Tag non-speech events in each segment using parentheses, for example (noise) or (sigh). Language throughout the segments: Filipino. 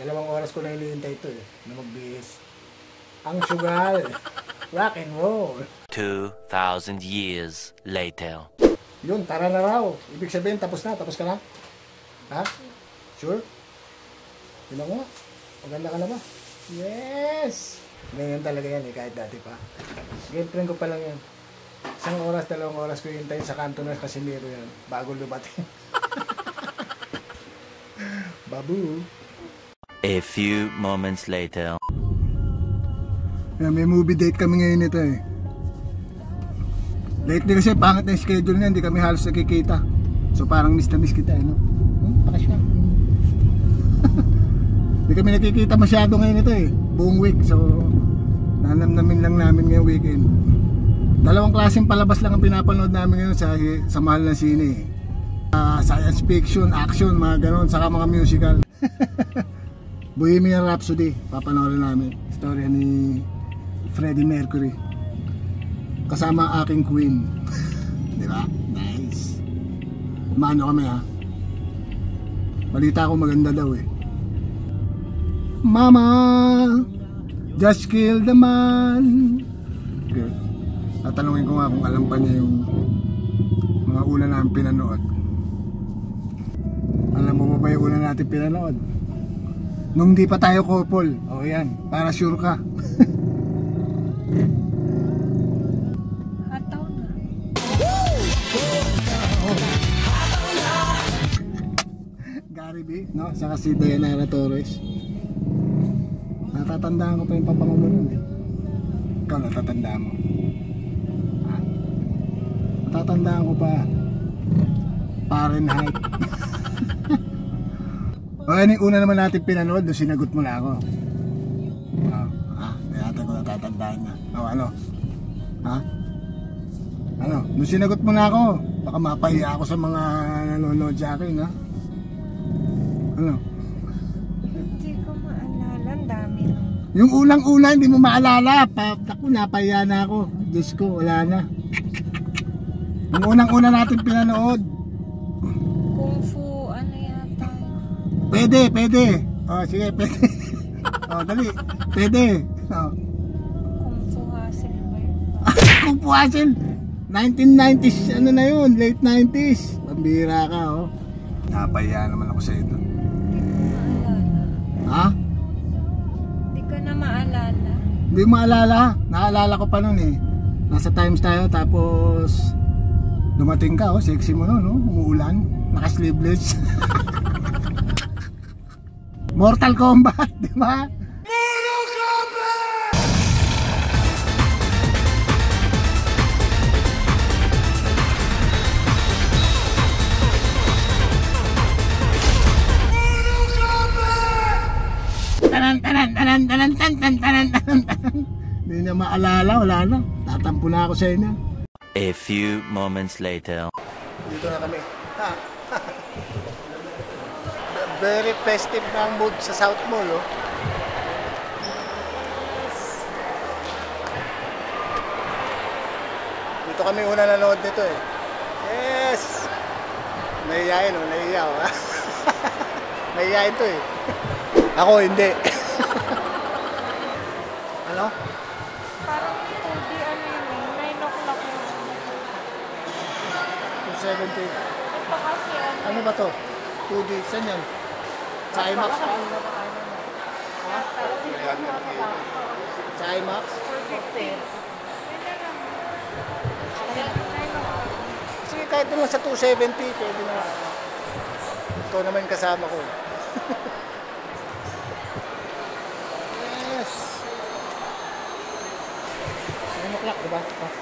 Dalawang oras ko na hinihintay ito eh, na magbihis. Ang sugal. Rock and roll. 2,000 years later. Yun, tara na raw. Ibig sabihin, tapos na. Tapos ka na? Ha? Sure? Yun ako nga. Maganda ka na ba? Yes! Ganyan talaga yan eh, kahit dati pa. Girlfriend ko pa lang yan. Isang oras, dalawang oras ko hintayin sa kanto ng Casimiro yan. Bago lumating. (laughs) Babu. A few moments later. Yeah, may movie date kami ngayon ito eh. Lately kasi pangit na schedule niya, hindi kami halos nakikita. So parang miss na miss kita eh, no? Hmm, pakasya. (laughs) Hindi kami nakikita masyado ngayon ito eh. Buong week. So, nanamnamin lang namin ngayong weekend. Dalawang klaseng palabas lang ang pinapanood namin ngayon sa, sa mahal na sine. Uh, science fiction, action, mga ganon, saka mga musical. (laughs) Bohemian Rhapsody, papanoorin namin. Istorya ni Freddie Mercury. Kasama ang aking queen. (laughs) Di ba? Nice. Mano kami ha. Balita ko maganda daw eh. Mama, just kill the man. Tatanungin ko nga kung alam pa niya yung mga una namin pinanood. Alam mo ba ba yung una natin pinanood? Nung di pa tayo couple. O yan, para sure ka. Hataw na. Gary no? Saka si Dayanara Torres. Natatandaan ko pa yung pabango mo nun eh. Ikaw natatandaan mo. Ha? Natatandaan ko pa. Fahrenheit. (laughs) o yan yung una naman natin pinanood, doon sinagot mo na ako. Oh, ha? Kaya ko natatandaan niya. O ano? Ha? Ano? Nung sinagot mo na ako, baka mapahiya ako sa mga nanonood sa akin, ha? Ano? Hindi ko maalala. Ang dami lang. Yung unang-una hindi mo maalala. Pa, ako, napahiya na ako. Diyos ko, wala na. Yung unang-una natin pinanood. Pwede, pwede. Oh, sige, pwede. (laughs) oh, dali. Pwede. Oh. Kung puwasin, (laughs) 1990s, ano na yun, late 90s. Pambira ka, oh. Napahiya naman ako sa ito. Ha? Hindi ko na maalala. Hindi mo maalala? Naalala ko pa nun eh. Nasa times tayo tapos dumating ka oh, sexy mo no, no? Umuulan, naka-sleeveless. (laughs) Mortal Kombat, di ba? Mortal Kombat! Tanan, tanan, tanan, tanan, tanan, tanan, tanan, tanan. Hindi na maalala, wala na. Tatampo na ako sa inyo. A few moments later. Dito na kami. Ha? Very festive na ang mood sa South Mall, oh. Dito kami una nanood nito eh. Yes! Nahiyain, oh. Nahiya, oh. (laughs) Nahiyain to eh. Ako, hindi. (laughs) ano? Parang 2D ano yun eh. 9 o'clock yun. 270. Ito kasi ano. Ano ba to? 2D. Saan yan? Sa IMAX pa? Sa IMAX? 450. Sige, kahit naman sa 270, pwede na. Ikaw naman kasama ko. yes! 9 o'clock, diba? Oh.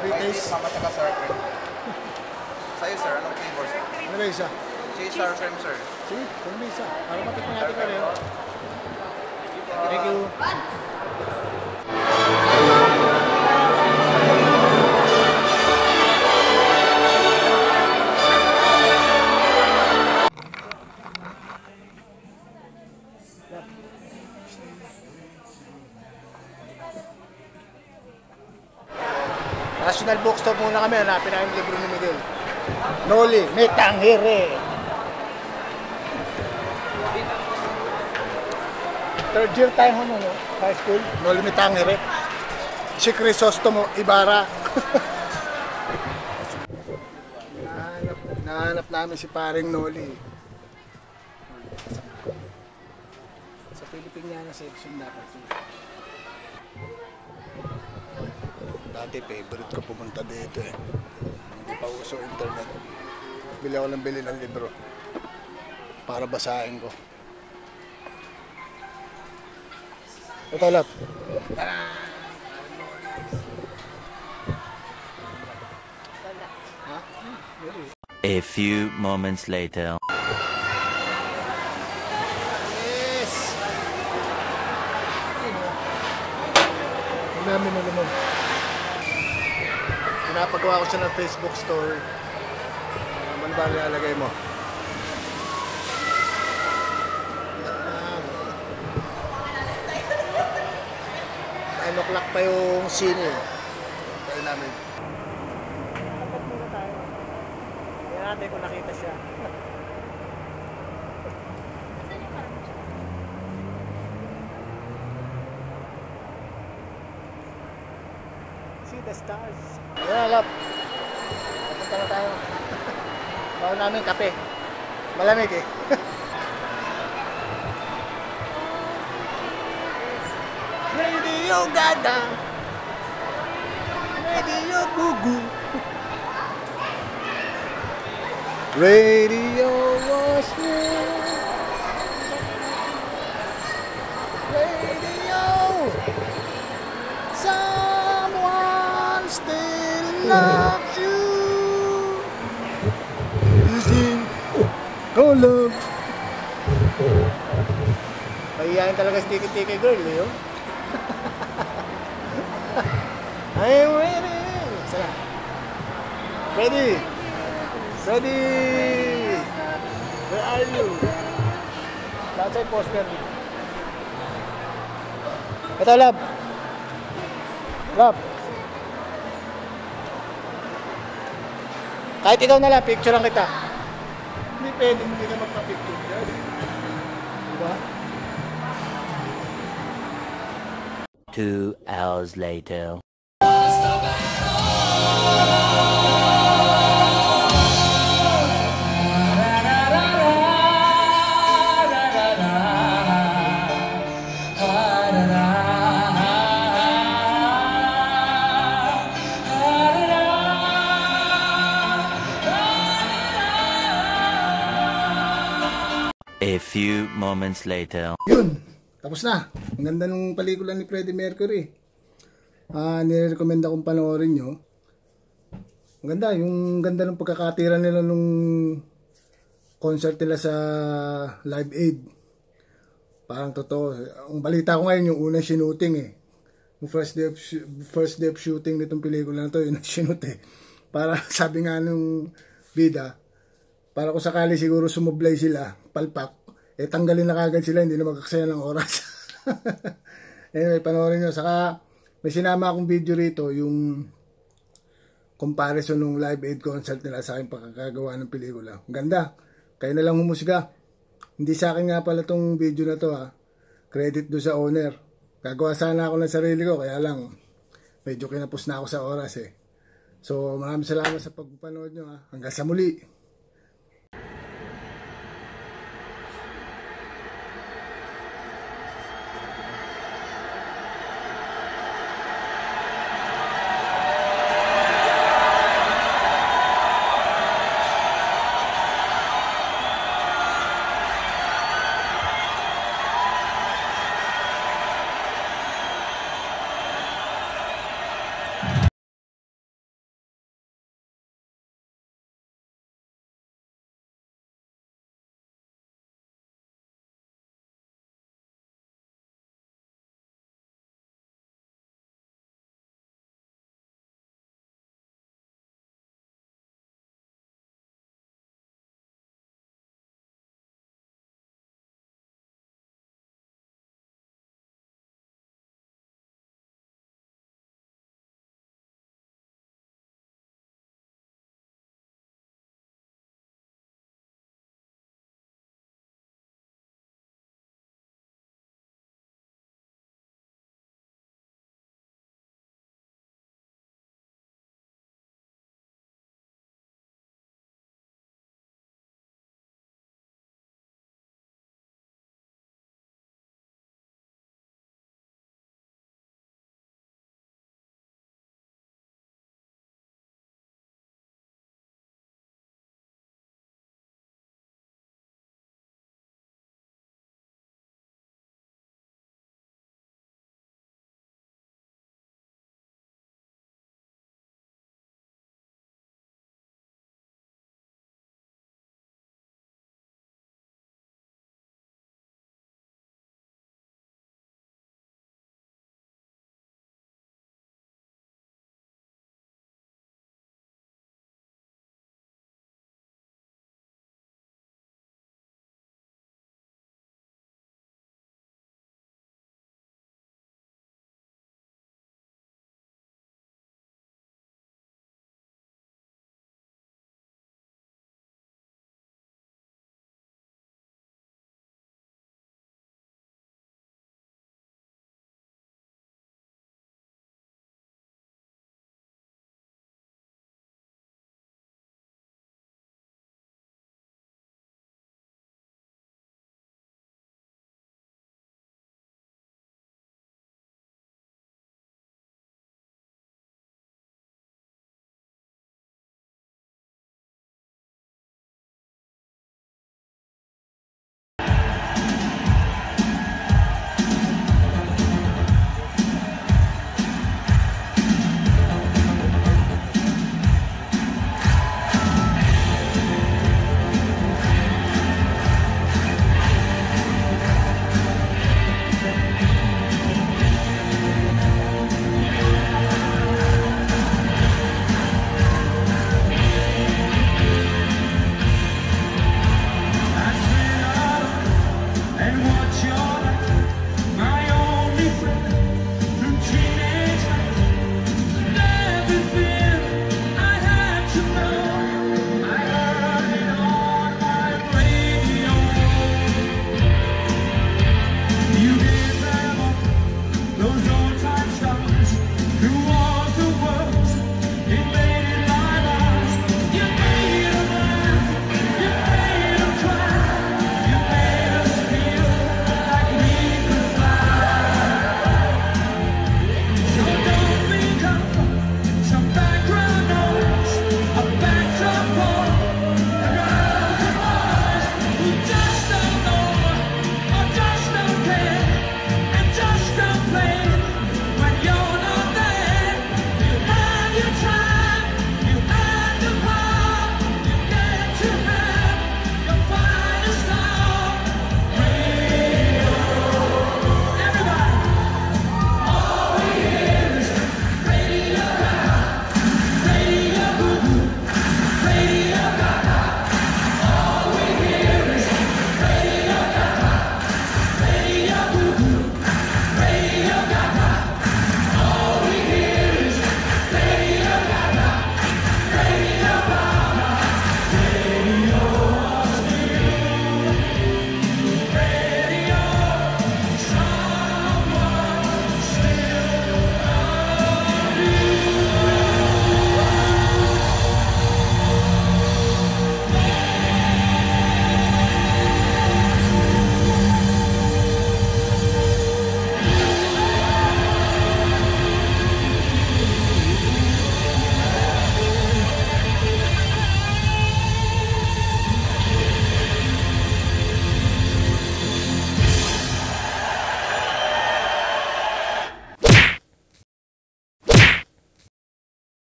Three days. Sama ka sir. Sa'yo sir, anong flavor sir? Ano ba isa? Cheese sour cream sir. Sige, kung may isa. Para matikman natin ka rin. Thank you. National Bookstore muna kami, hanapin namin yung libro ni Miguel. Noli, Metangere. Third year tayo no, no? High school. No limitangere. Si Crisostomo Ibarra. nahanap, nahanap namin si paring Noli. Sa Filipiniana section dapat. Dati favorite ko pumunta dito eh. Hindi pa uso internet. Bili ako ng bili ng libro. Para basahin ko. Ito lap. A few moments later. Yes! Ang dami na naman. Pinapagawa ko siya ng Facebook story. Ano ba nilalagay mo? Ah. 9 o'clock pa yung sine. Tayo namin. Dapat muna tayo. Tingnan natin kung nakita siya. (laughs) See the stars. Ayan, lap. Papunta na tayo. Bawa namin kape. Malamig eh. (laughs) Radio Gaga. Radio Gugu. Radio was new. Radio. Someone still loves you. Using oh, love. Mahihayin talaga si Tiki Tiki Girl, eh, oh. I'm ready. Sana. Ready. Ready. Where are you? Nasa yung poster. Ito, love. Love. Kahit ikaw na lang, picture lang kita. Hindi pwede, hindi ka magpa-picture. Diba? Two hours later. Moments later. Yun, tapos na. Ang ganda ng pelikula ni Freddie Mercury. Ah, nire-recommend akong panoorin nyo. Ang ganda, yung ganda ng pagkakatira nila nung concert nila sa Live Aid. Parang totoo. Ang balita ko ngayon, yung unang shooting eh. Yung first day of, first day of shooting nitong pelikula na to, yun ang shoot eh. Para (laughs) sabi nga nung bida, para kung sakali siguro sumublay sila, palpak, eh tanggalin na kagad sila, hindi na magkakasaya ng oras. (laughs) anyway, panoorin nyo. Saka, may sinama akong video rito, yung comparison ng live aid concert nila sa aking pagkakagawa ng pelikula. Ganda. Kayo na lang humusga. Hindi sa akin nga pala tong video na to ha. Credit do sa owner. Gagawa sana ako ng sarili ko, kaya lang, medyo kinapos na ako sa oras eh. So, maraming salamat sa pagpapanood nyo ha. Hanggang sa muli.